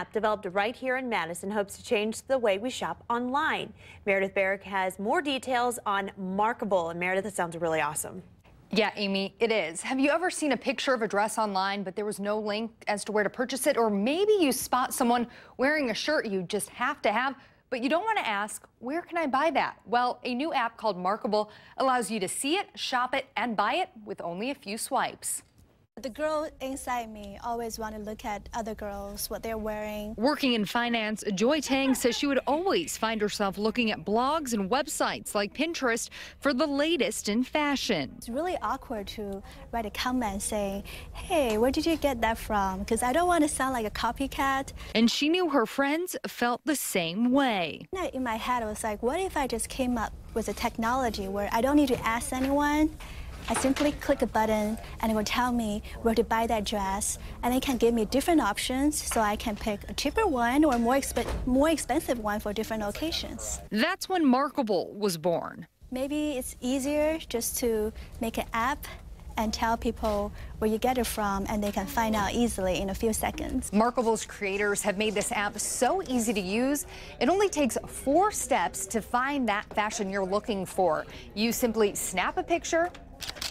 app developed right here in Madison hopes to change the way we shop online. Meredith Barrick has more details on Markable. And Meredith, that sounds really awesome. Yeah, Amy, it is. Have you ever seen a picture of a dress online, but there was no link as to where to purchase it? Or maybe you spot someone wearing a shirt you just have to have, but you don't want to ask, where can I buy that? Well, a new app called Markable allows you to see it, shop it, and buy it with only a few swipes. The girl inside me always want to look at other girls, what they're wearing. Working in finance, Joy Tang says she would always find herself looking at blogs and websites like Pinterest for the latest in fashion. It's really awkward to write a comment saying, hey, where did you get that from? Because I don't want to sound like a copycat. And she knew her friends felt the same way. In my head, I was like, what if I just came up with a technology where I don't need to ask anyone? I simply click a button and it will tell me where to buy that dress and it can give me different options so I can pick a cheaper one or more, exp more expensive one for different occasions. That's when Markable was born. Maybe it's easier just to make an app and tell people where you get it from and they can find out easily in a few seconds. Markable's creators have made this app so easy to use. It only takes four steps to find that fashion you're looking for. You simply snap a picture,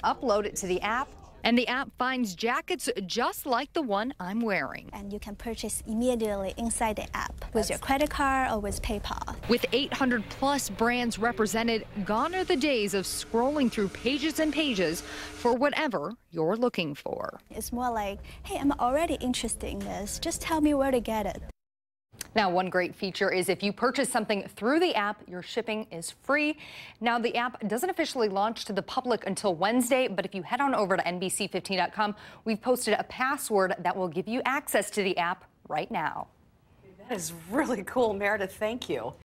upload it to the app, and the app finds jackets just like the one I'm wearing. And you can purchase immediately inside the app with your credit card or with PayPal. With 800 plus brands represented, gone are the days of scrolling through pages and pages for whatever you're looking for. It's more like, hey, I'm already interested in this. Just tell me where to get it. Now, one great feature is if you purchase something through the app, your shipping is free. Now, the app doesn't officially launch to the public until Wednesday, but if you head on over to NBC15.com, we've posted a password that will give you access to the app right now. That is really cool, Meredith. Thank you.